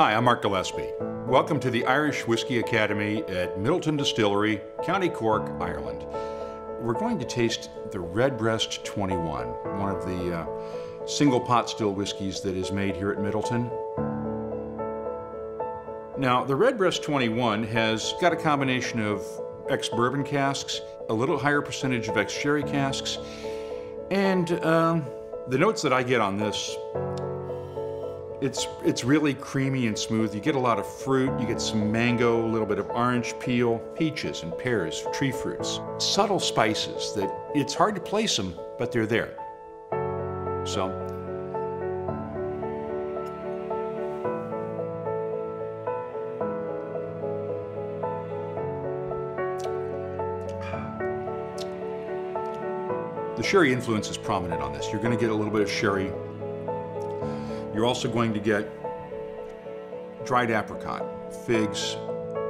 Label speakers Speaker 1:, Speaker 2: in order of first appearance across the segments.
Speaker 1: Hi, I'm Mark Gillespie. Welcome to the Irish Whiskey Academy at Midleton Distillery, County Cork, Ireland. We're going to taste the Redbreast 21, one of the uh, single pot still whiskeys that is made here at Midleton. Now, the Redbreast 21 has got a combination of ex-bourbon casks, a little higher percentage of ex-sherry casks, and um, the notes that I get on this it's, it's really creamy and smooth. You get a lot of fruit, you get some mango, a little bit of orange peel, peaches and pears, tree fruits. Subtle spices that it's hard to place them, but they're there. So, The sherry influence is prominent on this. You're going to get a little bit of sherry you're also going to get dried apricot, figs,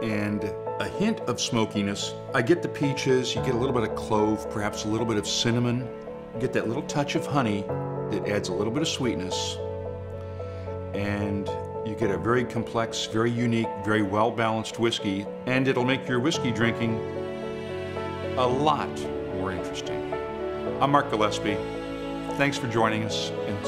Speaker 1: and a hint of smokiness. I get the peaches, you get a little bit of clove, perhaps a little bit of cinnamon. You get that little touch of honey that adds a little bit of sweetness. And you get a very complex, very unique, very well-balanced whiskey, and it'll make your whiskey drinking a lot more interesting. I'm Mark Gillespie. Thanks for joining us, and